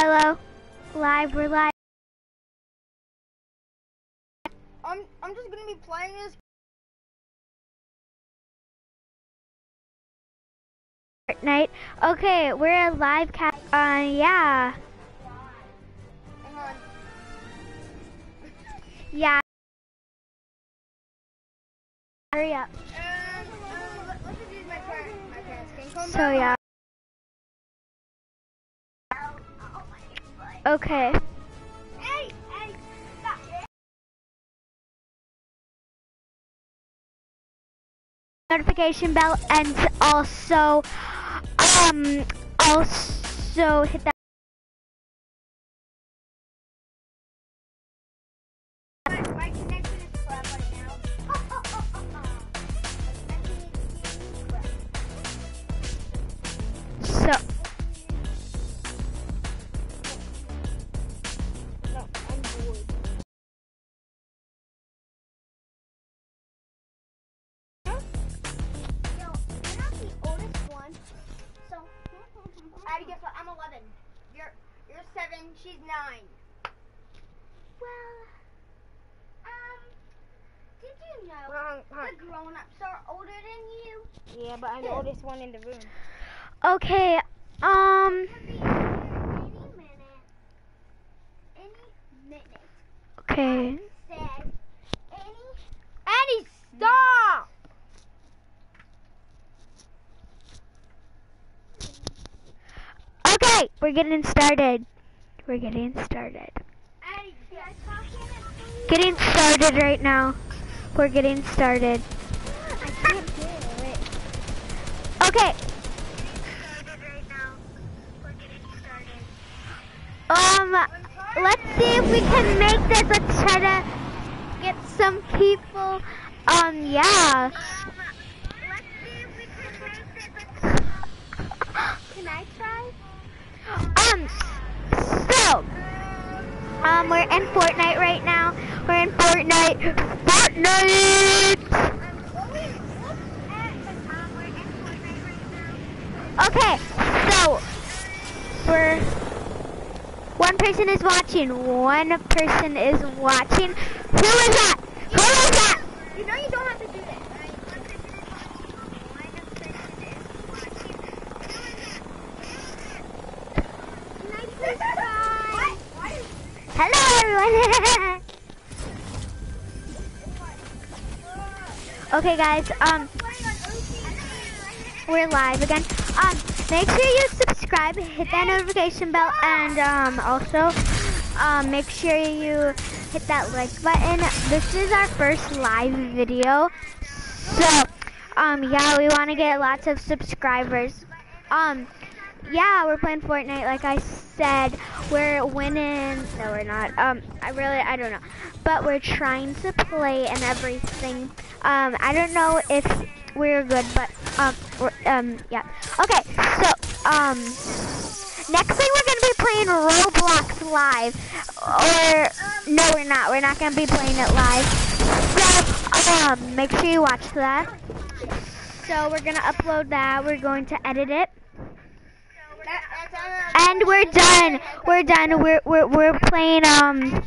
Hello. Live, we're live. I'm I'm just gonna be playing this. Fortnite. Okay, we're a live cast. Uh, yeah. Hang on. Yeah. Hurry up. Um, um, let- let's Okay. Notification bell and also, um, also hit that. You're you're seven. She's nine. well, um, Did you know Wrong, the grown-ups are older than you? Yeah, but I'm the oldest one in the room. okay, um, Any minute. Any minute. okay. Said Okay, we're getting started. We're getting started. Getting started right now. We're getting started. Okay. Um, let's see if we can make this. Let's try to get some people. Um, yeah. Can I try? Um, so, um, we're in Fortnite right now. We're in Fortnite. Fortnite! Okay, so, we're, one person is watching. One person is watching. Who is that? Who is that? You know you don't have to do that. Can I please try? Hello, everyone. okay, guys, um, we're live again. Um, make sure you subscribe, hit that notification bell, and um, also um, make sure you hit that like button. This is our first live video, so um, yeah, we want to get lots of subscribers. Um, yeah, we're playing Fortnite. Like I said, we're winning. No, we're not. Um, I really, I don't know, but we're trying to play and everything. Um, I don't know if we're good, but um, um, yeah. Okay, so um, next thing we're gonna be playing Roblox live, or no, we're not. We're not gonna be playing it live. So um, make sure you watch that. So we're gonna upload that. We're going to edit it. And we're done. We're done. We're we're we're playing um